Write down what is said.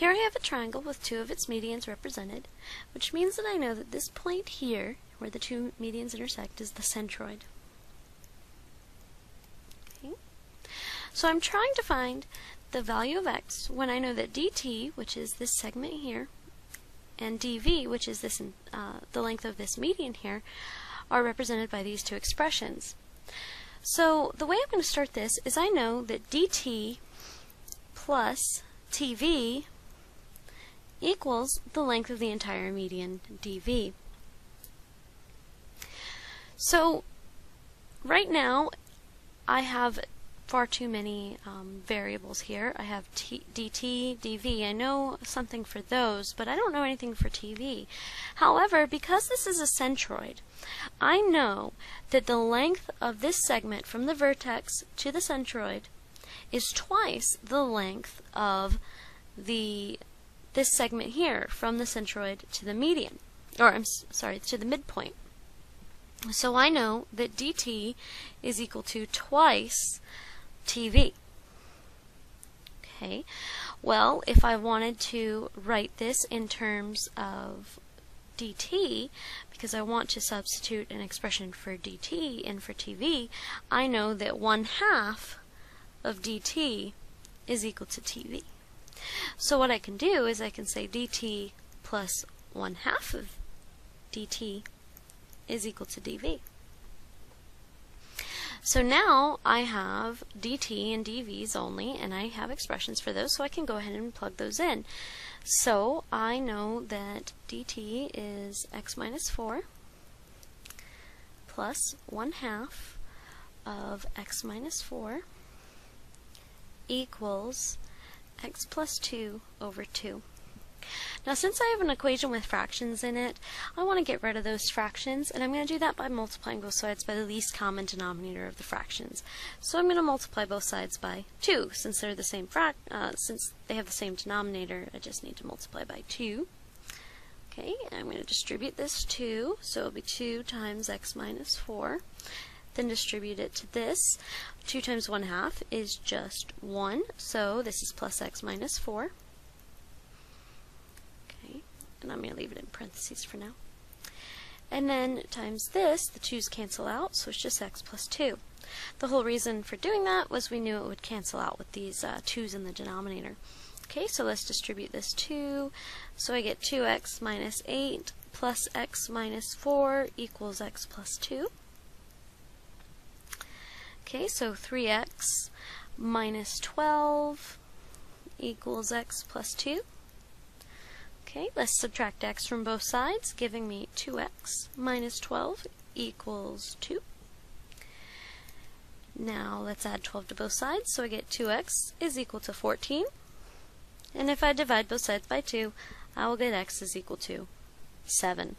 Here I have a triangle with two of its medians represented, which means that I know that this point here, where the two medians intersect, is the centroid. Okay. So I'm trying to find the value of x when I know that dt, which is this segment here, and dv, which is this uh, the length of this median here, are represented by these two expressions. So the way I'm going to start this is I know that dt plus tv equals the length of the entire median dv. So right now I have far too many um, variables here. I have t dt, dv. I know something for those, but I don't know anything for tv. However, because this is a centroid, I know that the length of this segment from the vertex to the centroid is twice the length of the this segment here from the centroid to the median, or I'm sorry, to the midpoint. So I know that dt is equal to twice TV. Okay, well, if I wanted to write this in terms of dt, because I want to substitute an expression for dt in for TV, I know that 1 half of dt is equal to TV. So what I can do is I can say dt plus 1 half of dt is equal to dv. So now I have dt and dv's only, and I have expressions for those, so I can go ahead and plug those in. So I know that dt is x minus 4 plus 1 half of x minus 4 equals x plus 2 over 2. Now since I have an equation with fractions in it, I want to get rid of those fractions, and I'm going to do that by multiplying both sides by the least common denominator of the fractions. So I'm going to multiply both sides by 2, since they're the same frac uh, since they have the same denominator, I just need to multiply by 2. Okay, I'm going to distribute this 2, so it'll be 2 times x minus 4. Then distribute it to this. 2 times 1 half is just 1, so this is plus x minus 4 Okay, and I'm going to leave it in parentheses for now. And then times this, the 2's cancel out, so it's just x plus 2. The whole reason for doing that was we knew it would cancel out with these uh, 2's in the denominator. Okay, so let's distribute this 2. So I get 2x minus 8 plus x minus 4 equals x plus 2. Okay, so 3x minus 12 equals x plus 2. Okay, let's subtract x from both sides, giving me 2x minus 12 equals 2. Now let's add 12 to both sides, so I get 2x is equal to 14. And if I divide both sides by 2, I will get x is equal to 7.